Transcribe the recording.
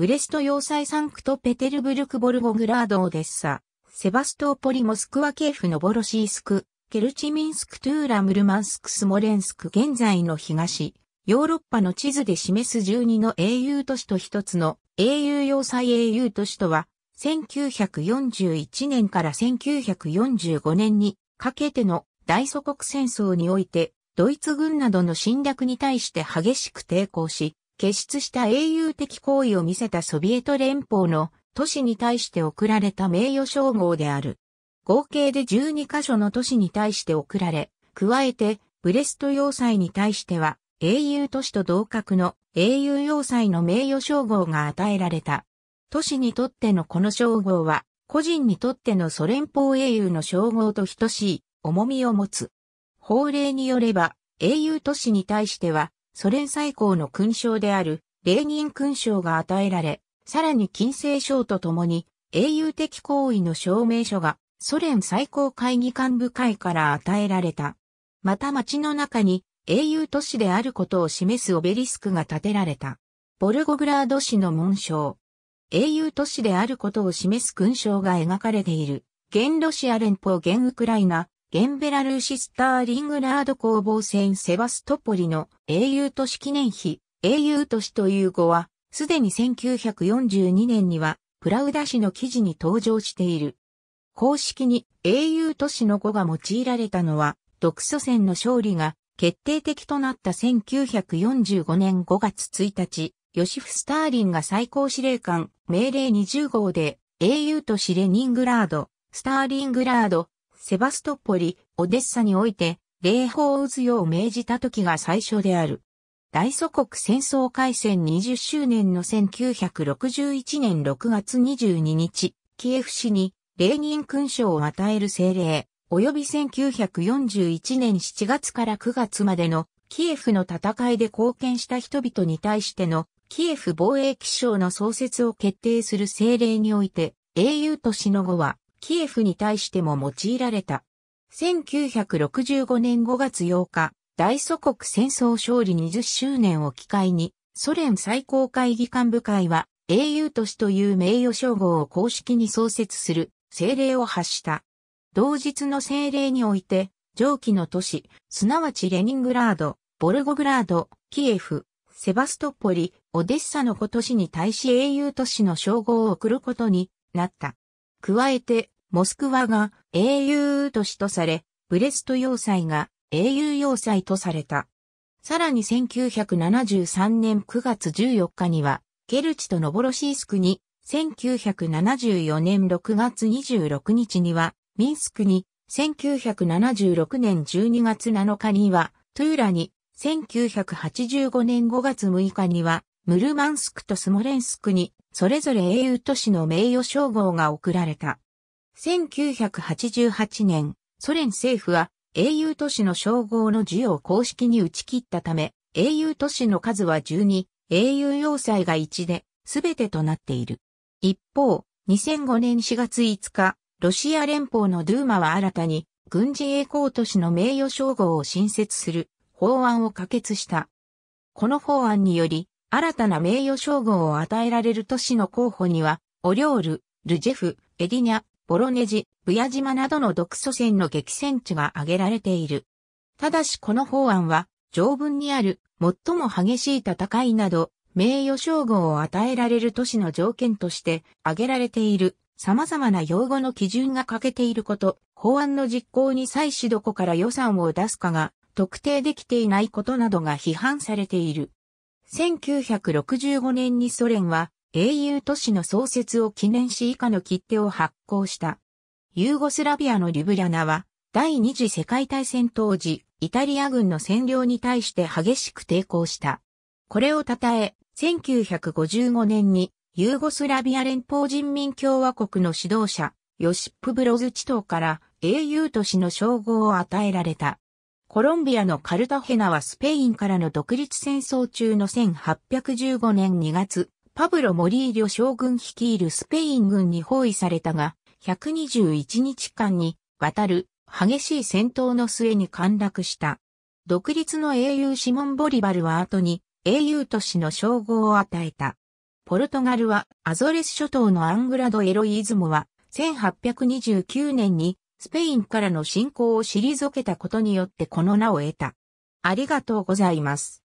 ブレスト要塞サンクトペテルブルクボルゴグラードオデッサ、セバストーポリモスクワキエフノボロシースク、ケルチミンスクトゥーラムルマンスクスモレンスク。現在の東、ヨーロッパの地図で示す12の英雄都市と一つの。英雄要塞英雄都市とは、1941年から1945年にかけての大祖国戦争において、ドイツ軍などの侵略に対して激しく抵抗し、結出した英雄的行為を見せたソビエト連邦の都市に対して贈られた名誉称号である。合計で12カ所の都市に対して贈られ、加えてブレスト要塞に対しては英雄都市と同格の英雄要塞の名誉称号が与えられた。都市にとってのこの称号は、個人にとってのソ連邦英雄の称号と等しい重みを持つ。法令によれば、英雄都市に対しては、ソ連最高の勲章である、レーニン勲章が与えられ、さらに金星章とともに、英雄的行為の証明書が、ソ連最高会議幹部会から与えられた。また街の中に、英雄都市であることを示すオベリスクが建てられた。ボルゴグラード市の紋章。英雄都市であることを示す勲章が描かれている。現ロシア連邦現ウクライナ、現ベラルーシスターリングラード攻防戦セバストポリの英雄都市記念碑、英雄都市という語は、すでに1942年には、プラウダ氏の記事に登場している。公式に英雄都市の語が用いられたのは、独ソ戦の勝利が決定的となった1945年5月1日、ヨシフ・スターリンが最高司令官命令20号で英雄都市レニングラード、スターリングラード、セバストポリ、オデッサにおいて、礼法を打つよう命じた時が最初である。大祖国戦争開戦20周年の1961年6月22日、キエフ市に、レーニン勲章を与える政令、及び1941年7月から9月までのキエフの戦いで貢献した人々に対してのキエフ防衛機省の創設を決定する政令において、英雄都市の後はキエフに対しても用いられた。1965年5月8日、大祖国戦争勝利20周年を機会に、ソ連最高会議幹部会は、英雄都市という名誉称号を公式に創設する政令を発した。同日の政令において、上記の都市、すなわちレニングラード、ボルゴグラード、キエフ、セバストポリ、オデッサの都市に対し英雄都市の称号を送ることになった。加えて、モスクワが英雄都市とされ、ブレスト要塞が英雄要塞とされた。さらに1973年9月14日には、ケルチとノボロシースクに、1974年6月26日には、ミンスクに、1976年12月7日には、トゥーラに、1985年5月6日には、ムルマンスクとスモレンスクに、それぞれ英雄都市の名誉称号が贈られた。1988年、ソ連政府は英雄都市の称号の授与を公式に打ち切ったため、英雄都市の数は12、英雄要塞が1で、すべてとなっている。一方、2005年4月5日、ロシア連邦のドゥーマは新たに、軍事栄光都市の名誉称号を新設する法案を可決した。この法案により、新たな名誉称号を与えられる都市の候補には、オリョール、ルジェフ、エディニャ、ボロネジ、ブヤ島などの独ソ戦の激戦地が挙げられている。ただしこの法案は、条文にある最も激しい戦いなど、名誉称号を与えられる都市の条件として挙げられている様々な用語の基準が欠けていること、法案の実行に際しどこから予算を出すかが特定できていないことなどが批判されている。1965年にソ連は英雄都市の創設を記念し以下の切手を発行した。ユーゴスラビアのリュブリャナは、第二次世界大戦当時、イタリア軍の占領に対して激しく抵抗した。これを称え、1955年にユーゴスラビア連邦人民共和国の指導者、ヨシップ・ブロズチ島から英雄都市の称号を与えられた。コロンビアのカルタヘナはスペインからの独立戦争中の1815年2月、パブロ・モリーリョ将軍率いるスペイン軍に包囲されたが、121日間にわたる激しい戦闘の末に陥落した。独立の英雄シモン・ボリバルは後に英雄都市の称号を与えた。ポルトガルはアゾレス諸島のアングラド・エロイズモは1829年にスペインからの侵攻を退けたことによってこの名を得た。ありがとうございます。